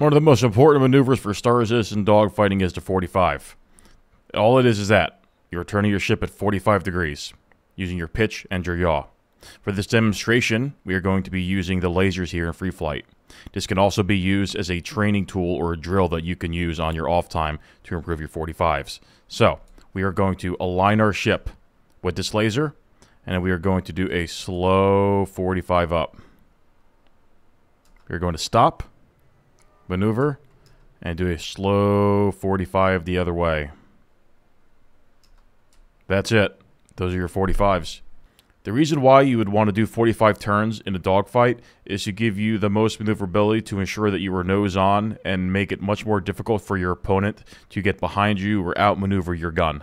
One of the most important maneuvers for Star Citizen dogfighting is the 45. All it is is that you're turning your ship at 45 degrees, using your pitch and your yaw. For this demonstration, we are going to be using the lasers here in free flight. This can also be used as a training tool or a drill that you can use on your off time to improve your 45s. So, we are going to align our ship with this laser, and we are going to do a slow 45 up. We're going to stop, maneuver, and do a slow 45 the other way. That's it. Those are your 45s. The reason why you would want to do 45 turns in a dogfight is to give you the most maneuverability to ensure that you are nose on and make it much more difficult for your opponent to get behind you or outmaneuver your gun.